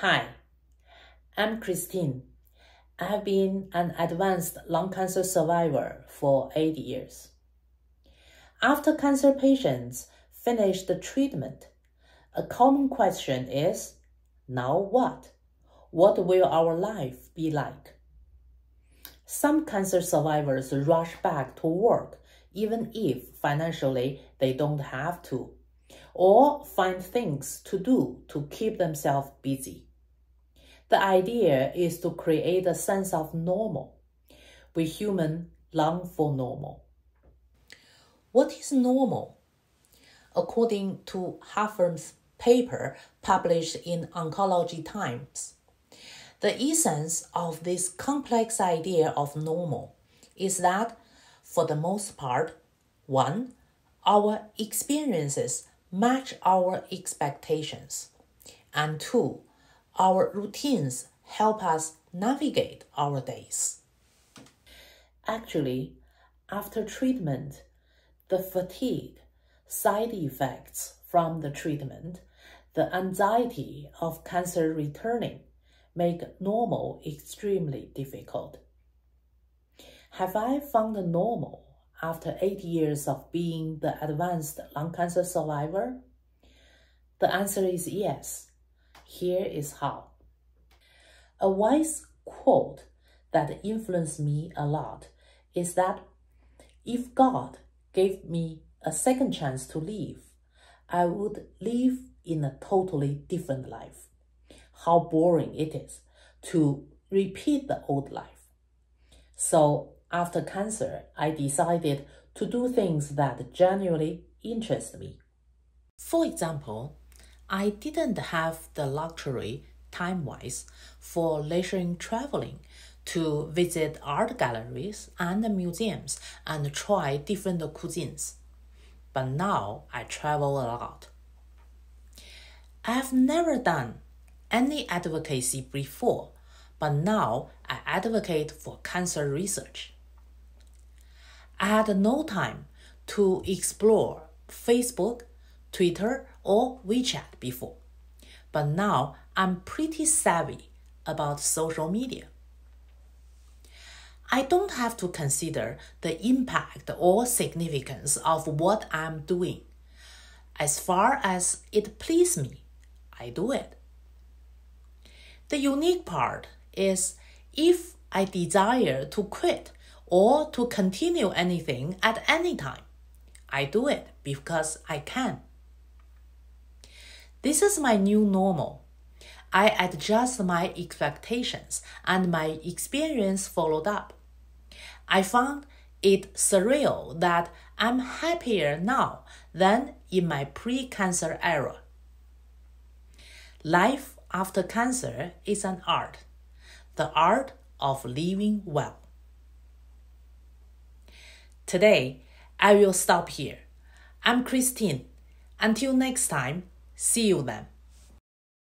Hi, I'm Christine. I have been an advanced lung cancer survivor for eight years. After cancer patients finish the treatment, a common question is now what? What will our life be like? Some cancer survivors rush back to work even if financially they don't have to, or find things to do to keep themselves busy. The idea is to create a sense of normal. We humans long for normal. What is normal? According to Hafrum's paper published in Oncology Times, the essence of this complex idea of normal is that, for the most part, one, our experiences match our expectations, and two, our routines help us navigate our days. Actually, after treatment, the fatigue, side effects from the treatment, the anxiety of cancer returning make normal extremely difficult. Have I found normal after eight years of being the advanced lung cancer survivor? The answer is yes. Here is how. A wise quote that influenced me a lot is that if God gave me a second chance to live, I would live in a totally different life. How boring it is to repeat the old life. So after cancer, I decided to do things that genuinely interest me. For example, I didn't have the luxury, time wise, for leisuring traveling to visit art galleries and museums and try different cuisines. But now I travel a lot. I have never done any advocacy before, but now I advocate for cancer research. I had no time to explore Facebook, Twitter, or WeChat before, but now I'm pretty savvy about social media. I don't have to consider the impact or significance of what I'm doing. As far as it pleases me, I do it. The unique part is if I desire to quit or to continue anything at any time, I do it because I can. This is my new normal. I adjust my expectations and my experience followed up. I found it surreal that I'm happier now than in my pre cancer era. Life after cancer is an art, the art of living well. Today, I will stop here. I'm Christine. Until next time, See you then.